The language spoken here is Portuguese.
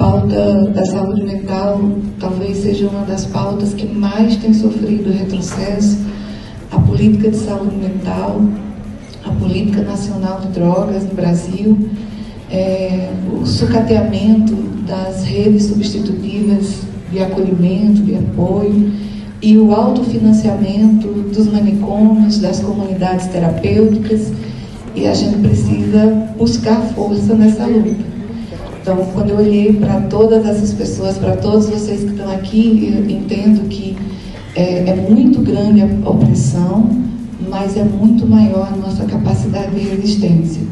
pauta da saúde mental talvez seja uma das pautas que mais tem sofrido retrocesso. A política de saúde mental, a política nacional de drogas no Brasil, é, o sucateamento das redes substitutivas de acolhimento, de apoio e o autofinanciamento dos manicômios, das comunidades terapêuticas, e a gente precisa buscar força nessa luta. Então, quando eu olhei para todas essas pessoas, para todos vocês que estão aqui, eu entendo que é, é muito grande a opressão, mas é muito maior a nossa capacidade de resistência.